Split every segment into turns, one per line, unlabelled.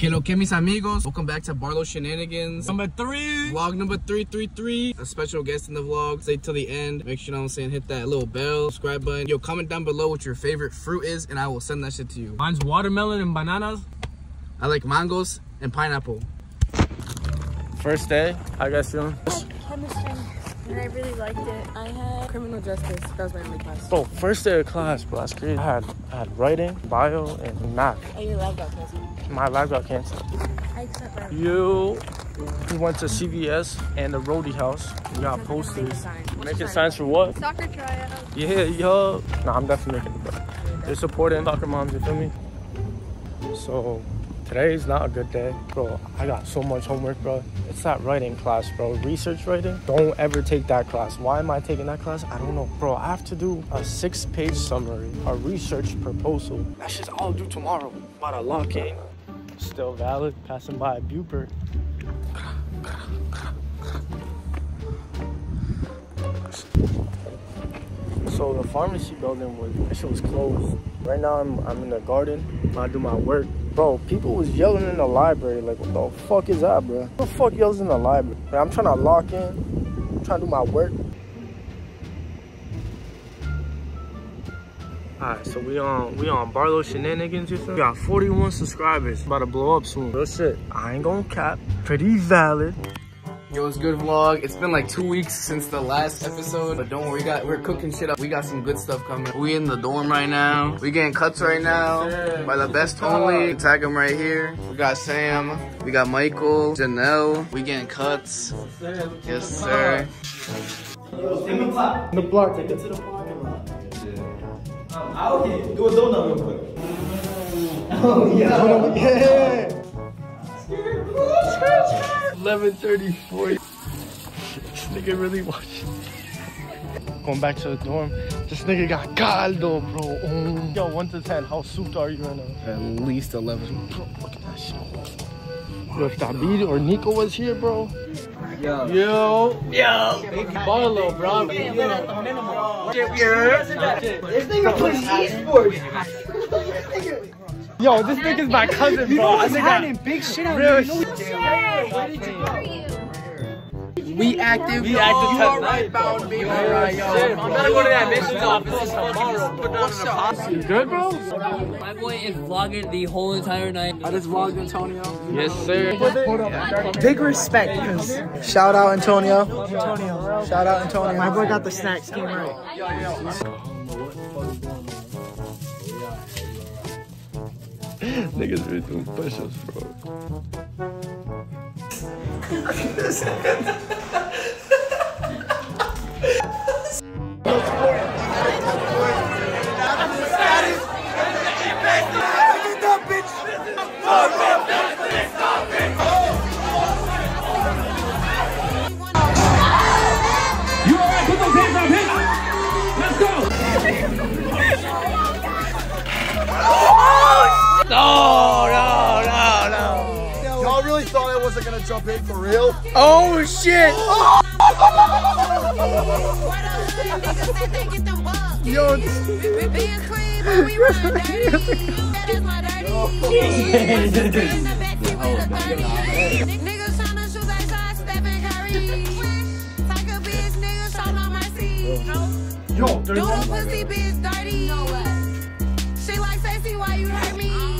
Que lo que mis amigos? Welcome back to Barlow Shenanigans.
Number three.
Vlog number 333. A special guest in the vlog. Stay till the end. Make sure, you know what I'm saying, hit that little bell, subscribe button. Yo, comment down below what your favorite fruit is, and I will send that shit to you.
Mine's watermelon and bananas.
I like mangoes and pineapple.
First day. How you guys feeling?
chemistry and I really liked it. I had criminal justice. That was my only class.
Bro, first day of class, bro. That's crazy. I had, I had writing, bio, and math.
Oh, your lab got canceled.
My lab got canceled.
I accept that.
You, we went to CVS and the Roadie House. We got posters. Making signs for what?
Soccer tryout.
Yeah, yo. Nah, I'm definitely making it, bro. They're supporting soccer moms, you feel me? So, today's not a good day. Bro, I got so much homework, bro. It's that writing class, bro. Research writing. Don't ever take that class. Why am I taking that class? I don't know. Bro, I have to do a six page summary, a research proposal. That shit's all due tomorrow. About to lock in. Eh? Still valid. Passing by a Buper. So the pharmacy building was that shit was closed. Right now I'm I'm in the garden. I do my work. Bro, people was yelling in the library. Like, what the fuck is that, bro? What the fuck yells in the library? Man, I'm trying to lock in. I'm trying to do my work. Alright, so we on we on Barlow Shenanigans, you feel? We got 41 subscribers. About to blow up soon. Real shit. I ain't gonna cap. Pretty valid.
Yo, it's good vlog. It's been like two weeks since the last episode, but don't worry, we got we're cooking shit up. We got some good stuff coming. We in the dorm right now. We getting cuts right now by the best only. Tag them right here. We got Sam. We got Michael, Janelle. We getting cuts. Yes, sir.
In The block ticket.
to the parking lot. I'm out here. Do a donut real quick. Oh yeah.
Yeah. 1134. This nigga really watching. Going back to the dorm. This nigga got caldo, bro. Mm. Yo, 1 to 10, how souped are you right now?
At least 11.
Bro, look at that shit. Yo, if David or Nico was here, bro.
Yo.
Yo.
Yo. Barlow, bro. This nigga plays esports.
Yo, this nigga's my cousin, bro. I think I
big shit out
real
We active.
We active
You are right bound, baby.
bro.
All right, yo. I'm gonna go to that admissions office tomorrow. Put down
What's
an
up?
You good, bro?
My boy is vlogging the whole entire night.
I just vlogged Antonio.
Yes, sir.
Big respect because shout out Antonio. Antonio. Shout out Antonio. My boy got the snacks. Came right.
Niggas really doing push-ups, bro this.
Y'all really thought I wasn't gonna jump in for real?
Oh shit!
Yo,
Niggas tryna shoot like shot Stephen Curry. Take a bitch, niggas tryna my seat.
Yo,
Do the pussy bitch dirty. She like sexy, why you hurt me?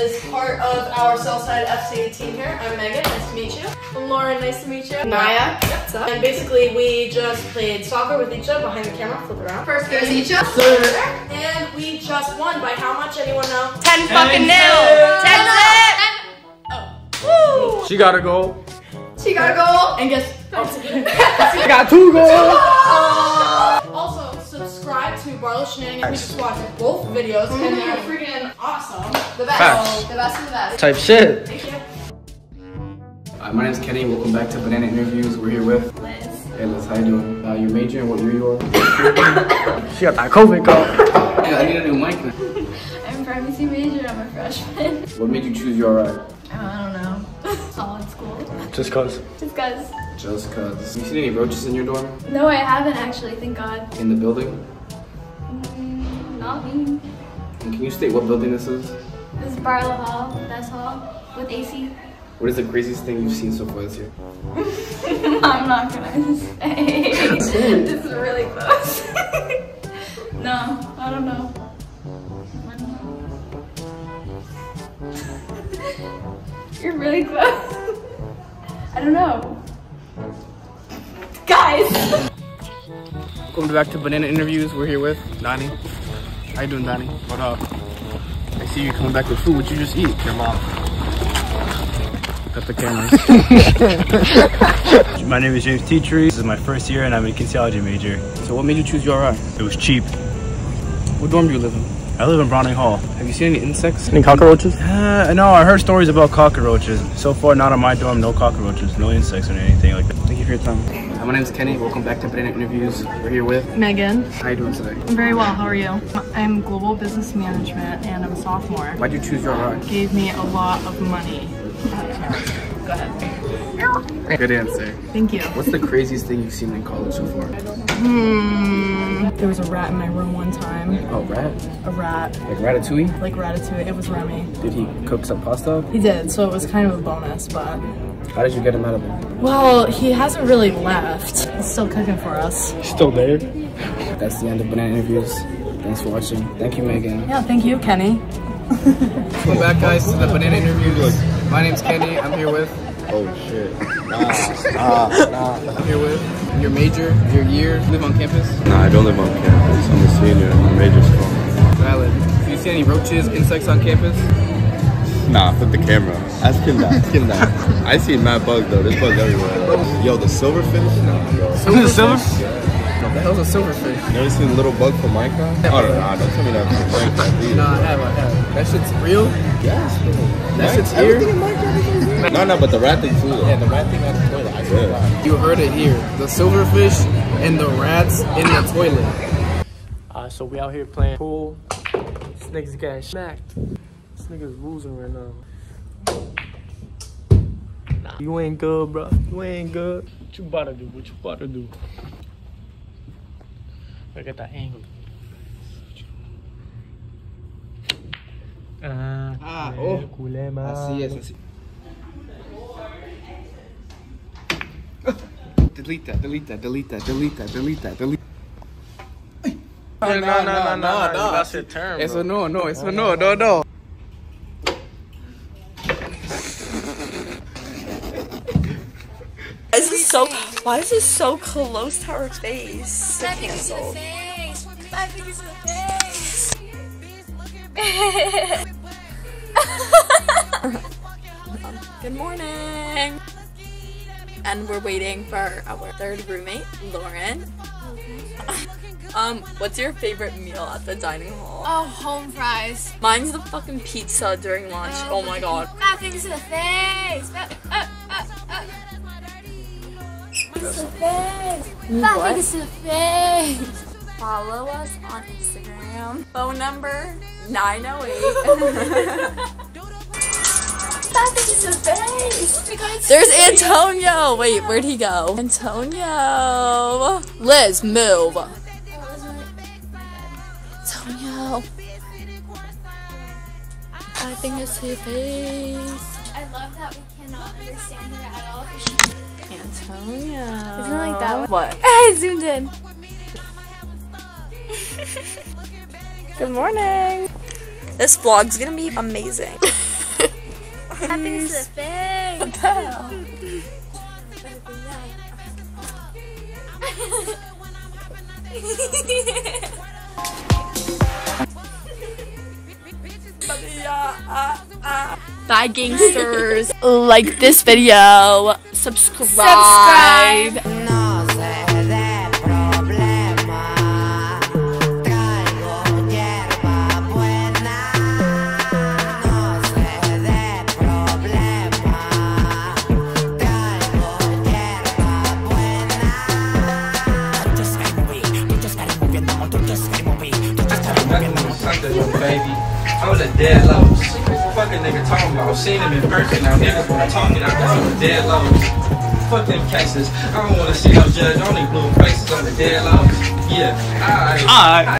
is part of our Southside FC team here. I'm Megan, nice to meet you. I'm Lauren, nice to meet you. Naya, what's up? And basically we just played soccer with each other behind the camera, flip around. First game each other. And we just won by how much? Anyone know? 10 fucking nil! 10 Oh. Woo!
She got a goal.
She got a goal. And guess. Oh.
I got two goals.
Also, subscribe to Barlow Shenanigans. We just watched both videos and they're mm-hmm. freaking awesome. The best.
Facts.
The best of the best.
Type shit.
Thank you.
Uh, my name is Kenny. Welcome back to Banana Interviews. We're here with
Liz.
Hey Liz, how you doing? Uh, your major and what year you are?
She got that COVID, girl.
Yeah, I need a new mic.
I'm pharmacy major. I'm a freshman.
What made you choose your URI?
I don't know. Solid school.
Just cause.
Just cause.
Just cause. Have You seen any roaches in your dorm?
No, I haven't actually. Thank God.
In the building?
Mm, not me.
And can you state what building this is?
This is Barlow Hall. That's hall with AC.
What is the craziest thing you've seen so far this year?
I'm not gonna say. this is really close. no, I don't know. I don't know. You're really close. I don't know. Guys!
Welcome back to Banana Interviews. We're here with Donnie. How you doing, Donnie? What up? I see you coming back with food. What you just eat? Your mom. Got the cameras.
My name is James Teachery. This is my first year and I'm a kinesiology major.
so what made you choose URI?
It was cheap.
What dorm do you live in?
I live in Browning Hall.
Have you seen any insects?
Any cockroaches?
Uh, no, I heard stories about cockroaches. So far, not on my dorm, no cockroaches, no insects or anything like that.
Thank you for your time. My name is Kenny. Welcome back to Banana Interviews. We're here with.
Megan.
How you doing today?
I'm very well. How are you? I'm global business management and I'm a sophomore.
Why'd you choose URI?
Gave me a lot of money. Go ahead.
Good answer.
Thank you.
What's the craziest thing you've seen in college so far?
Hmm. There was a rat in my room one time.
Oh, rat?
A rat,
Like Ratatouille?
like ratatouille. It was Remy.
Did he cook some pasta?
He did, so it was kind of a bonus, but
How did you get him out of there?
well, he hasn't really left. He's still cooking for us.
Still there.
That's the end of Banana Interviews. Thanks for watching. Thank you, Megan.
Yeah, thank you, Kenny.
Welcome back, guys, to the Banana Interviews. My name's Kenny. I'm here with.
Oh shit. Nah, nah, nah.
I'm here with your major, your year, live on campus.
Nah, I don't live on campus. I'm a senior in a major school.
Valid. Do you see any roaches, insects on campus?
Nah, put the camera. Ask him that. Ask him that. I see mad bugs though. There's bugs everywhere. Yo, the silverfish? Nah, yo.
Silver? Silver? What the hell's a silverfish?
You never seen a Little Bug from Minecraft? Oh, no, nah, don't tell me that. from Minecraft either.
Nah, I have, I have. That shit's real?
Yes, bro.
That shit's
Everything
here?
in Minecraft is real. No, no, but the rat thing too. Yeah, the rat thing on the toilet. I swear. Yeah.
You heard it here. The silverfish and the rats in the toilet.
Uh, so we out here playing pool. This nigga's getting smacked. This nigga's losing right now. Nah, you ain't good, bro. You ain't good. What you about to do? What you about to do? Look at that angle. Ah,
Ah, oh.
culé.
Así es, así. Delete that, delete that, delete that, delete that, delete that, delete
No, no, no, no, no, no. That's your term,
Eso
bro.
no, no, eso no, no, no.
Why is this so? Why is this so close to our face?
Five fingers to the face. Five fingers to the face.
Good morning. And we're waiting for our third roommate, Lauren. um, what's your favorite meal at the dining hall?
Oh, home fries.
Mine's the fucking pizza during lunch. Oh my god.
Five fingers to the face. Uh, uh. Fingers to the face. Five
What?
fingers to the face.
Follow us on Instagram. Phone number 908.
Five fingers to the face. Oh my God, it's
There's Antonio. Wait, where'd he go? Antonio. Liz, move. Antonio. I think it's his face.
I love that we cannot understand her at all.
Antonio.
Isn't it like that?
What?
I zoomed in.
Good morning. This vlog's gonna be amazing.
Fingers to the
Bye, gangsters. like this video. Subscribe.
No
about seen him in person. Now niggas wanna talk it out. That's dead lows. Fuck them cases. I don't wanna see no judge. Only blue faces on the dead lows. Yeah.
Alright.